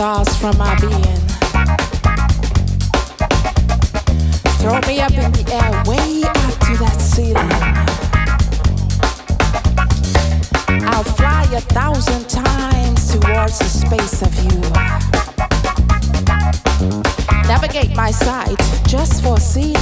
Stars from my being. Throw me up in the air, way up to that ceiling. I'll fly a thousand times towards the space of you. Navigate my sight just for seeing.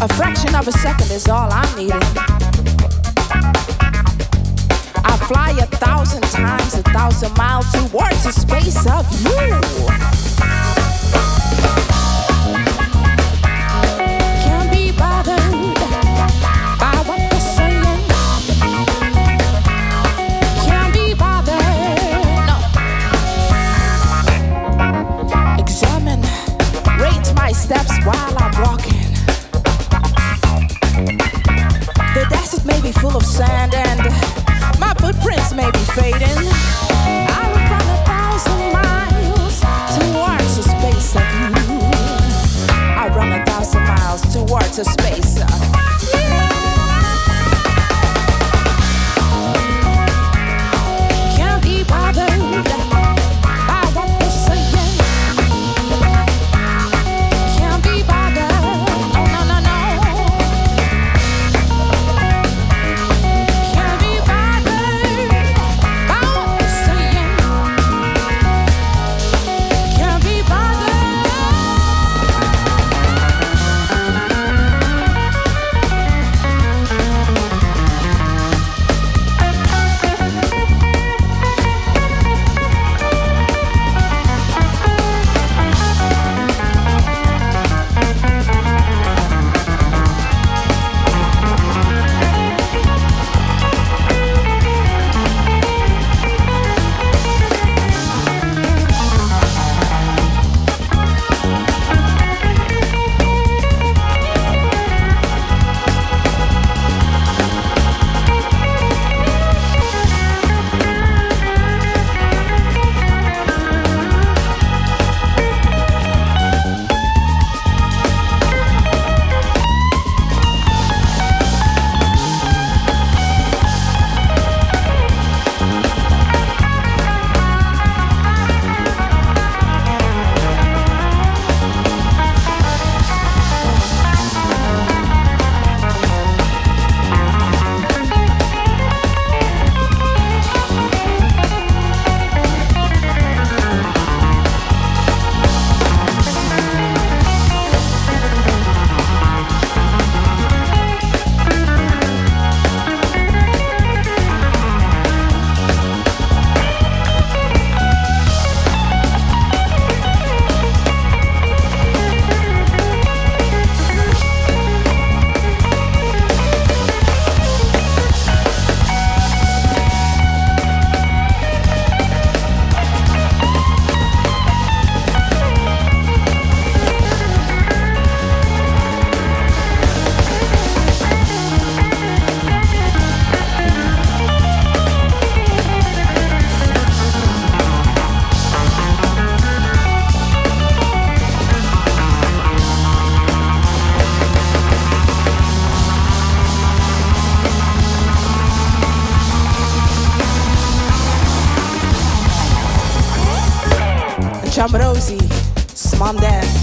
A fraction of a second is all I'm needing. I fly a thousand times, a thousand miles towards the space of you. into space. Chambrosi, SMANDEM, Life,